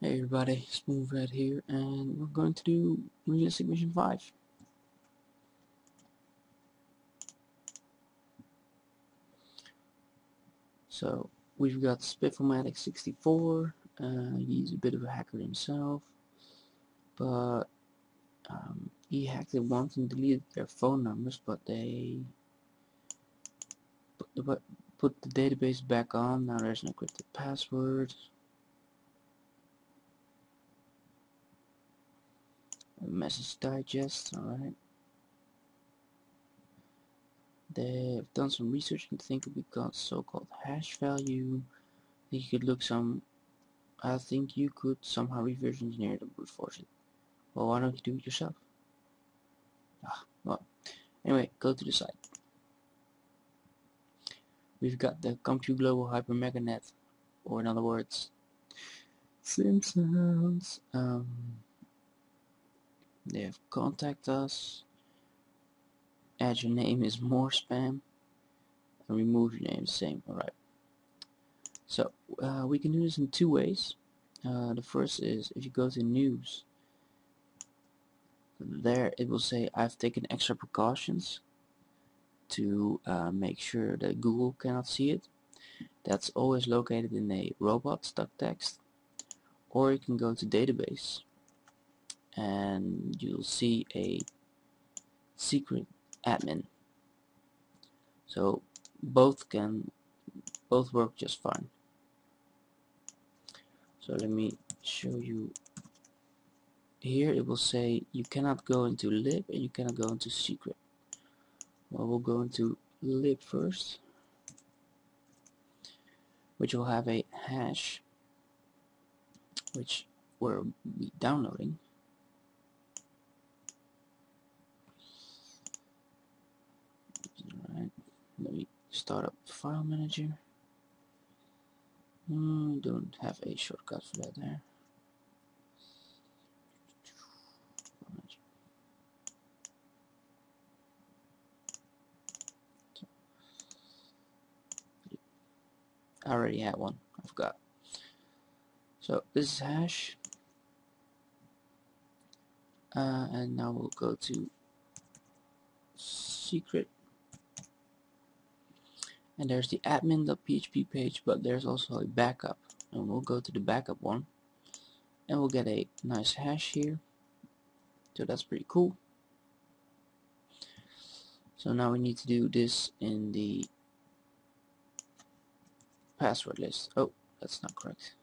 Hey everybody, Smooth Red here, and we're going to do Realistic Mission 5. So, we've got Spifflematic64, uh, he's a bit of a hacker himself, but um, he hacked it once and deleted their phone numbers, but they put the, put the database back on, now there's an encrypted password. Message digest, alright. They've done some research and think we got so-called hash value. You could look some, I think you could somehow reverse engineer the brute force it. Well, why don't you do it yourself? Ah, well, anyway, go to the site. We've got the Compute Global Hyper Meganet, or in other words, Simpsons. Um, they have contact us. Add your name is more spam. And remove your name same alright. So uh, we can do this in two ways. Uh, the first is if you go to news there it will say I've taken extra precautions to uh, make sure that Google cannot see it. That's always located in a robots.txt or you can go to database and you'll see a secret admin. So both can both work just fine. So let me show you. Here it will say you cannot go into lib and you cannot go into secret. Well we'll go into lib first which will have a hash which we're downloading let me start up file manager. Mm, don't have a shortcut for that there. I already had one. I forgot. So this is hash uh, and now we'll go to secret and there's the admin.php page but there's also a backup. And we'll go to the backup one. And we'll get a nice hash here. So that's pretty cool. So now we need to do this in the password list. Oh that's not correct.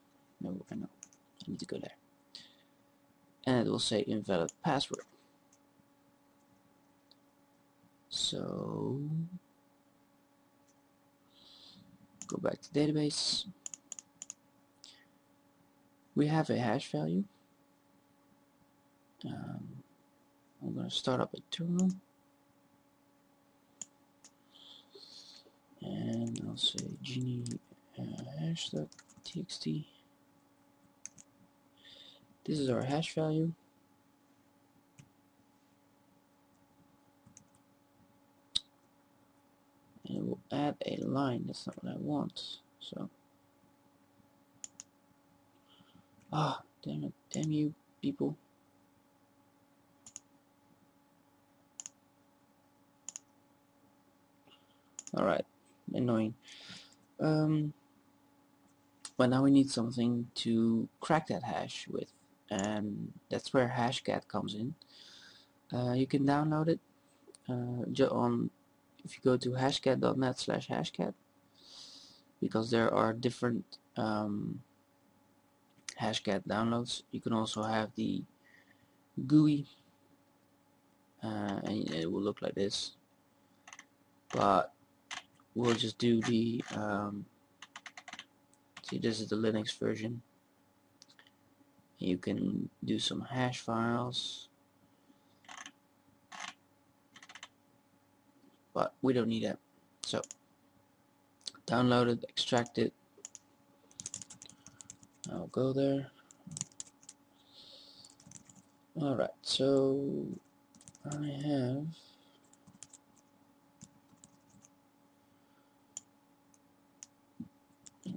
No I know. I need to go there. And it will say invalid password. So go back to database. We have a hash value. Um, I'm going to start up a terminal and I'll say genie uh, hash.txt this is our hash value and it will a line that's not what I want so. Ah damn it damn you people. Alright annoying. Um but now we need something to crack that hash with and that's where hashcat comes in. Uh, you can download it uh, on if you go to hashcat.net slash hashcat because there are different um, hashcat downloads. You can also have the GUI uh, and it will look like this. But we'll just do the um, see this is the Linux version. You can do some hash files but we don't need it. So download it extract it. I'll go there. Alright so I have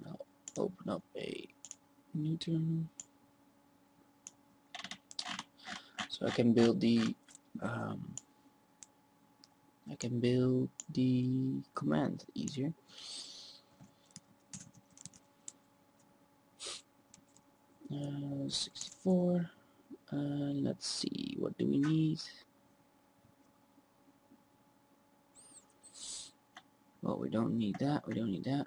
I'll open up a new terminal so I can build the um, can build the command easier. Uh, 64 uh, let's see what do we need? Well we don't need that we don't need that.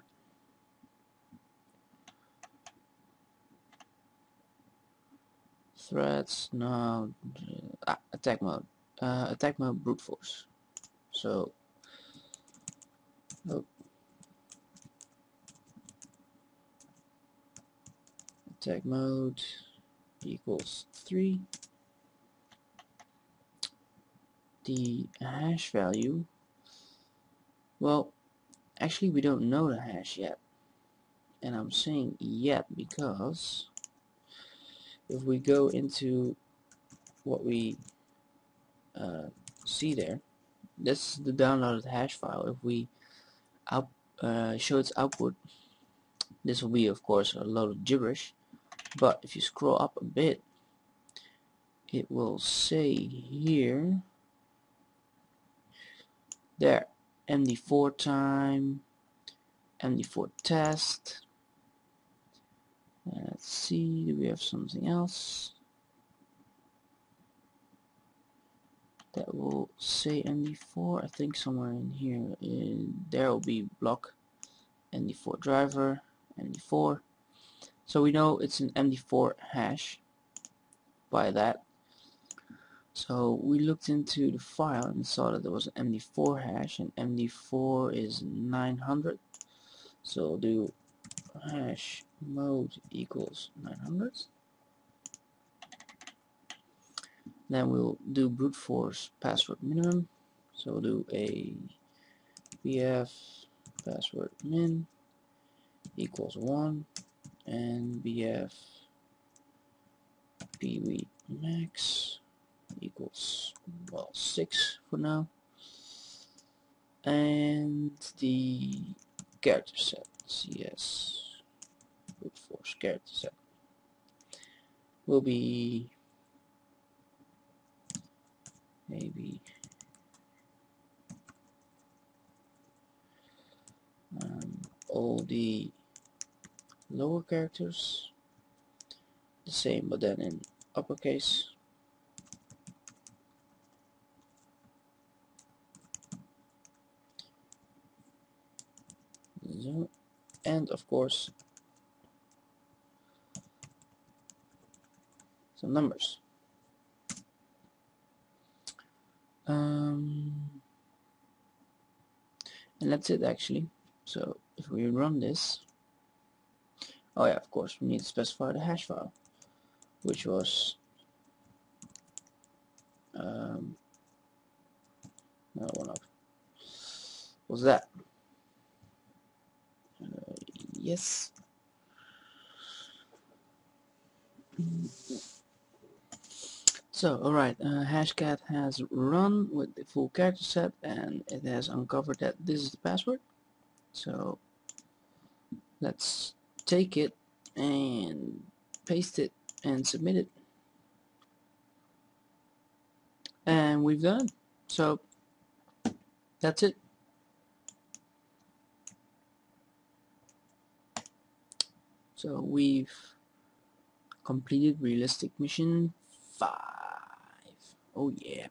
Threats no uh, attack mode. Uh, attack mode brute force so oh. attack mode equals 3 the hash value. Well actually we don't know the hash yet. And I'm saying yet because if we go into what we uh, see there this is the downloaded hash file. If we out, uh, show its output this will be of course a load of gibberish. But if you scroll up a bit it will say here there MD4 time MD4 test. Let's see, do we have something else? That will say MD4. I think somewhere in here, in, there will be block MD4 driver, MD4. So we know it's an MD4 hash by that. So we looked into the file and saw that there was an MD4 hash and MD4 is 900. So we'll do hash mode equals 900 then we'll do brute force password minimum. So we'll do a bf password min equals 1 and bf pwee max equals well 6 for now. And the character set. Cs brute force character set. Will be maybe. Um, all the lower characters. The same but then in uppercase. And of course some numbers. Um, and that's it actually. So if we run this, oh yeah, of course, we need to specify the hash file, which was um, another one up. Was that? Uh, yes. So, alright, uh, Hashcat has run with the full character set and it has uncovered that this is the password. So, let's take it and paste it and submit it. And we've done. So, that's it. So, we've completed realistic mission 5. Oh yeah.